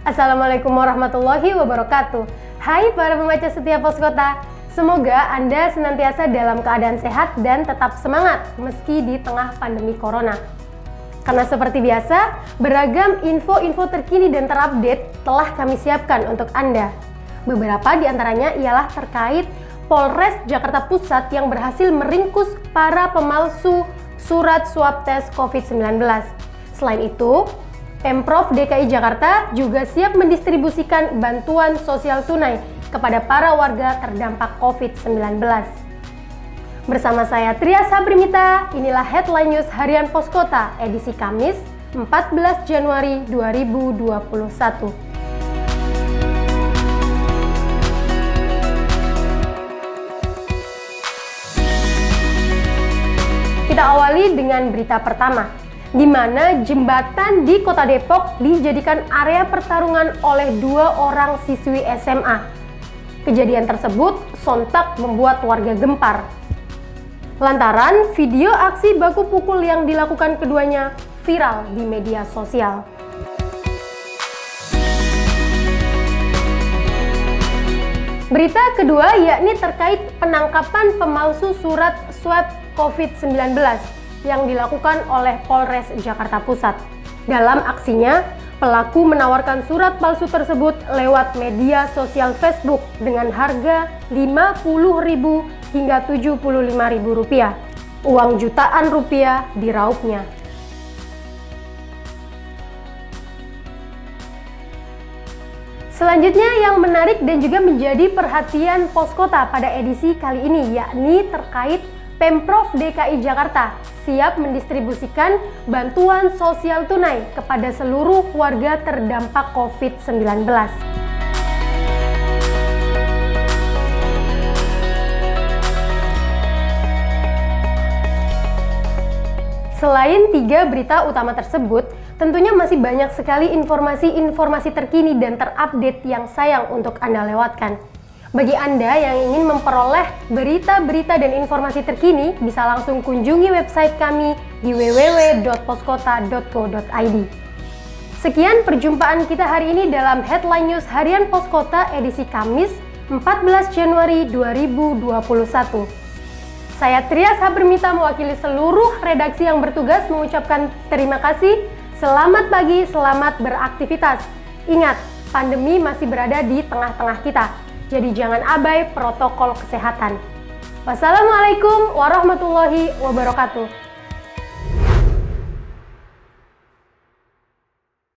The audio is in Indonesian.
Assalamualaikum warahmatullahi wabarakatuh. Hai para pembaca setia Pos Kota. Semoga Anda senantiasa dalam keadaan sehat dan tetap semangat meski di tengah pandemi corona. Karena seperti biasa, beragam info-info terkini dan terupdate telah kami siapkan untuk Anda. Beberapa di antaranya ialah terkait Polres Jakarta Pusat yang berhasil meringkus para pemalsu surat swab tes COVID-19. Selain itu, Pemprov DKI Jakarta juga siap mendistribusikan bantuan sosial tunai kepada para warga terdampak COVID-19. Bersama saya Tria Sabrimita, inilah Headline News Harian Poskota edisi Kamis 14 Januari 2021. Kita awali dengan berita pertama di mana jembatan di kota Depok dijadikan area pertarungan oleh dua orang siswi SMA. Kejadian tersebut sontak membuat warga gempar. Lantaran video aksi baku pukul yang dilakukan keduanya viral di media sosial. Berita kedua yakni terkait penangkapan pemalsu surat swab COVID-19 yang dilakukan oleh Polres Jakarta Pusat. Dalam aksinya, pelaku menawarkan surat palsu tersebut lewat media sosial Facebook dengan harga Rp50.000 hingga Rp75.000. Uang jutaan rupiah diraupnya. Selanjutnya yang menarik dan juga menjadi perhatian Poskota pada edisi kali ini yakni terkait Pemprov DKI Jakarta siap mendistribusikan bantuan sosial tunai kepada seluruh warga terdampak COVID-19. Selain tiga berita utama tersebut, tentunya masih banyak sekali informasi-informasi terkini dan terupdate yang sayang untuk Anda lewatkan. Bagi Anda yang ingin memperoleh berita-berita dan informasi terkini, bisa langsung kunjungi website kami di www.poskota.co.id. Sekian perjumpaan kita hari ini dalam Headline News Harian Poskota edisi Kamis 14 Januari 2021. Saya Tria Sabermita mewakili seluruh redaksi yang bertugas mengucapkan terima kasih. Selamat pagi, selamat beraktivitas. Ingat, pandemi masih berada di tengah-tengah kita jadi jangan abai protokol kesehatan. Wassalamualaikum warahmatullahi wabarakatuh.